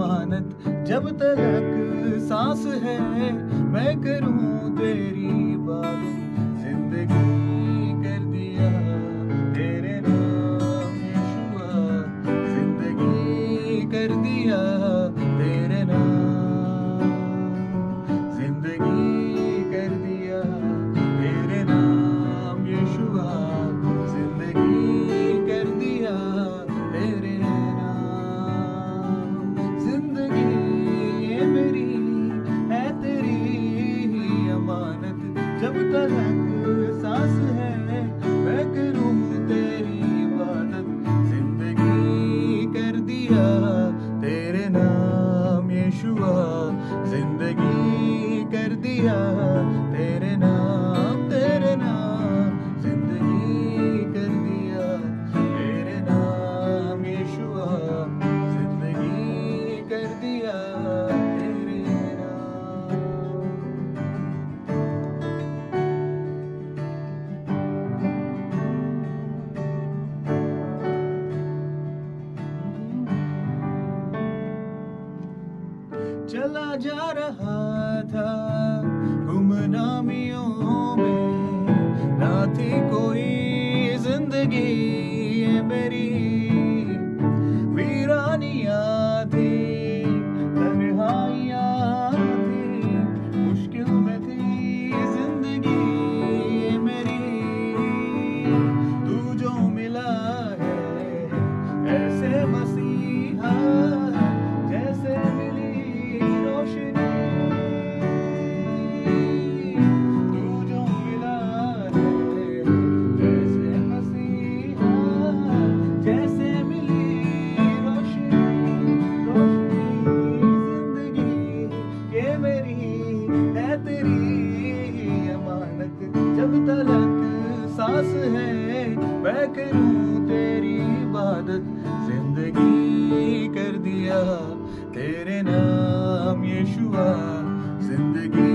जमानत जब तलक सांस है मैं करूँ तेरी बात ज़िंदगी कर दिया। अमानत तरह सांस है। मैं करूँ तेरी इबादत। ज़िंदगी कर दिया तेरे नाम यीशुआ ज़िंदगी कर दिया चला जा रहा था। गुमनामियों में ना थी कोई ज़िंदगी ये मेरी। वीरानियाँ थी, तन्हाइयाँ थी, मुश्किल में थी ज़िंदगी मेरी। तू जो मिला है, ऐसे मसीहा सांस है मैं करूँ तेरी इबादत। ज़िंदगी कर दिया तेरे नाम यीशुआ ज़िंदगी